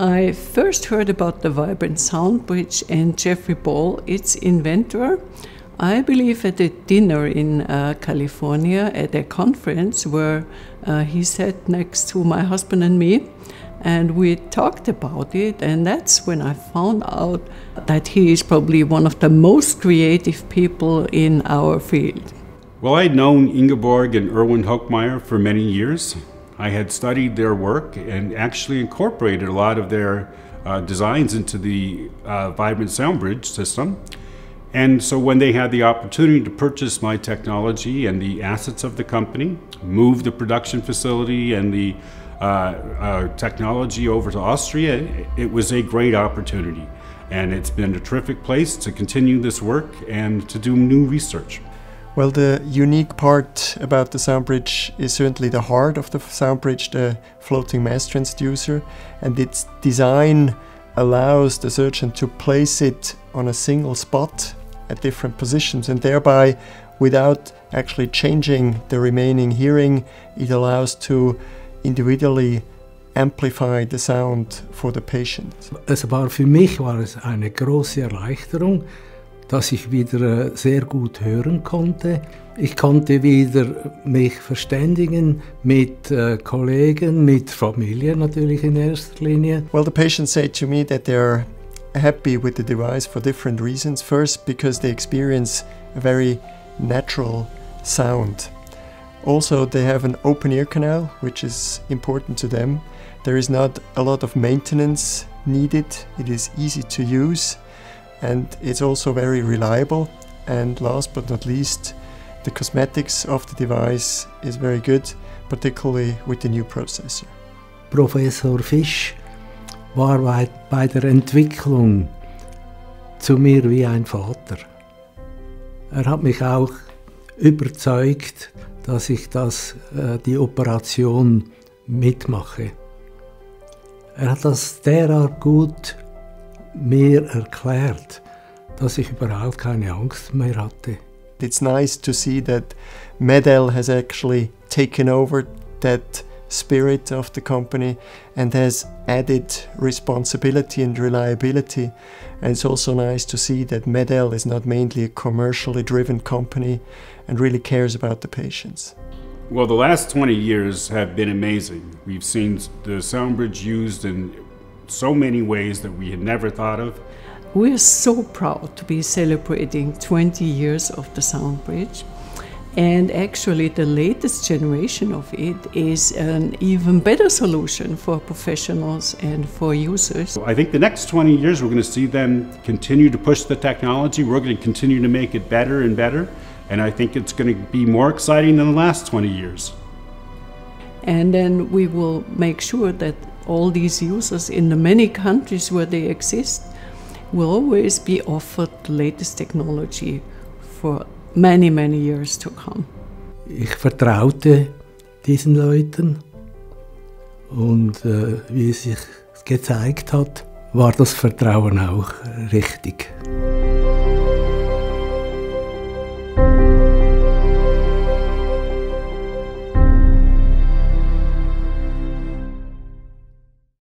I first heard about the Vibrant Soundbridge and Geoffrey Ball, its inventor. I believe at a dinner in uh, California at a conference where uh, he sat next to my husband and me, and we talked about it. And that's when I found out that he is probably one of the most creative people in our field. Well, I'd known Ingeborg and Erwin Hochmair for many years. I had studied their work and actually incorporated a lot of their uh, designs into the uh, Vibrant Soundbridge system. And so when they had the opportunity to purchase my technology and the assets of the company, move the production facility and the uh, uh, technology over to Austria, it was a great opportunity. And it's been a terrific place to continue this work and to do new research. Well, the unique part about the Soundbridge is certainly the heart of the Soundbridge, the floating mass transducer, and its design allows the surgeon to place it on a single spot at different positions and thereby without actually changing the remaining hearing it allows to individually amplify the sound for the patient. Es war für mich war es eine große Erleichterung, dass ich wieder äh, sehr gut hören konnte. Ich konnte wieder mich verständigen mit äh, Kollegen, mit Familie natürlich in erster Linie. Well, the patients say to me that they're happy with the device for different reasons. First, because they experience a very natural sound. Also, they have an open ear canal, which is important to them. There is not a lot of maintenance needed. It is easy to use and it's also very reliable. And last but not least, the cosmetics of the device is very good, particularly with the new processor. Professor Fisch war bei der Entwicklung zu mir wie ein Vater. Er hat mich auch überzeugt, dass ich das, äh, die Operation mitmache. Er hat das derart gut mir erklärt, dass ich überhaupt keine Angst mehr hatte. It's nice to see that Medel has actually taken over that spirit of the company and has added responsibility and reliability. And it's also nice to see that Medel is not mainly a commercially driven company and really cares about the patients. Well, the last 20 years have been amazing. We've seen the Soundbridge used in so many ways that we had never thought of. We're so proud to be celebrating 20 years of the Soundbridge. And actually, the latest generation of it is an even better solution for professionals and for users. I think the next 20 years, we're going to see them continue to push the technology. We're going to continue to make it better and better. And I think it's going to be more exciting than the last 20 years. And then we will make sure that all these users in the many countries where they exist will always be offered the latest technology for many, many years to come. Ich vertraute diesen Leuten und äh, wie es sich gezeigt hat, war das Vertrauen auch richtig.